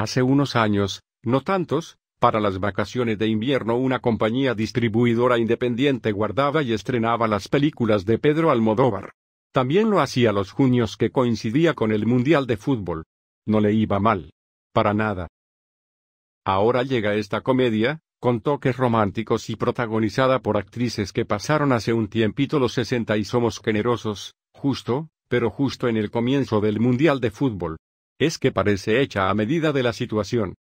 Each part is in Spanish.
Hace unos años, no tantos, para las vacaciones de invierno una compañía distribuidora independiente guardaba y estrenaba las películas de Pedro Almodóvar. También lo hacía los junios que coincidía con el Mundial de Fútbol. No le iba mal. Para nada. Ahora llega esta comedia, con toques románticos y protagonizada por actrices que pasaron hace un tiempito los 60 y somos generosos, justo, pero justo en el comienzo del Mundial de Fútbol es que parece hecha a medida de la situación.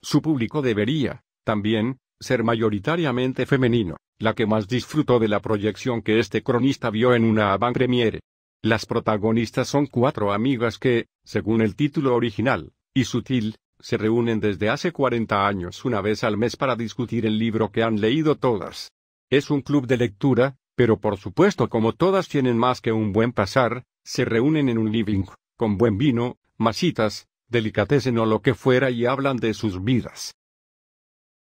Su público debería, también, ser mayoritariamente femenino, la que más disfrutó de la proyección que este cronista vio en una avant-premiere. Las protagonistas son cuatro amigas que, según el título original, y sutil, se reúnen desde hace 40 años una vez al mes para discutir el libro que han leído todas. Es un club de lectura, pero por supuesto como todas tienen más que un buen pasar, se reúnen en un living, con buen vino, masitas, delicatecen o lo que fuera y hablan de sus vidas.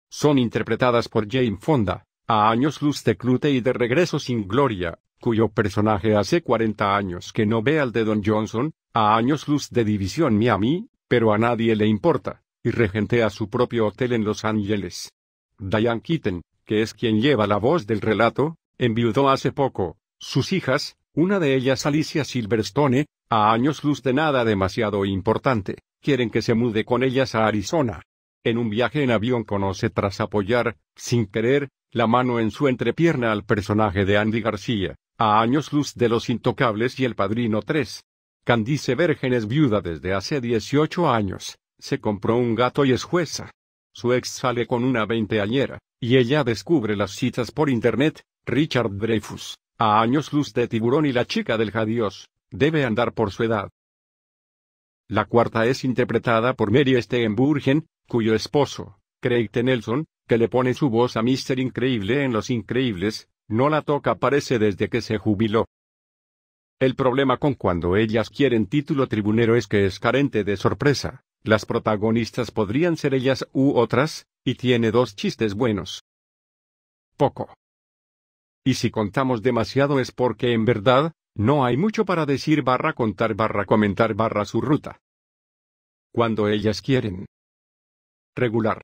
Son interpretadas por Jane Fonda, a años luz de Clute y de Regreso sin Gloria, cuyo personaje hace 40 años que no ve al de Don Johnson, a años luz de División Miami, pero a nadie le importa, y regentea su propio hotel en Los Ángeles. Diane Keaton, que es quien lleva la voz del relato, enviudó hace poco, sus hijas, una de ellas Alicia Silverstone, a años luz de nada demasiado importante, quieren que se mude con ellas a Arizona. En un viaje en avión conoce tras apoyar, sin querer, la mano en su entrepierna al personaje de Andy García, a años luz de Los Intocables y El Padrino 3. Candice Vergen es viuda desde hace 18 años, se compró un gato y es jueza. Su ex sale con una veinteañera, y ella descubre las citas por internet, Richard Dreyfus, a años luz de tiburón y la chica del jadios, debe andar por su edad. La cuarta es interpretada por Mary Steenburgen, cuyo esposo, Craig T. Nelson, que le pone su voz a Mr. Increíble en Los Increíbles, no la toca parece desde que se jubiló. El problema con cuando ellas quieren título tribunero es que es carente de sorpresa, las protagonistas podrían ser ellas u otras, y tiene dos chistes buenos. Poco. Y si contamos demasiado es porque en verdad, no hay mucho para decir barra contar barra comentar barra su ruta. Cuando ellas quieren. Regular.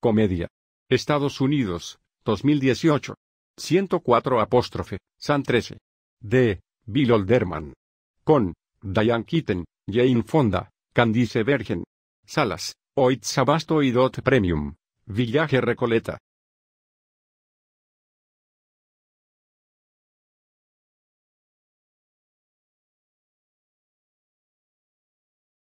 Comedia. Estados Unidos, 2018. 104 apóstrofe, San 13. D. Bill Olderman. Con, Diane Keaton, Jane Fonda, Candice Bergen. Salas, Oit Sabasto y Dot Premium. Villaje Recoleta.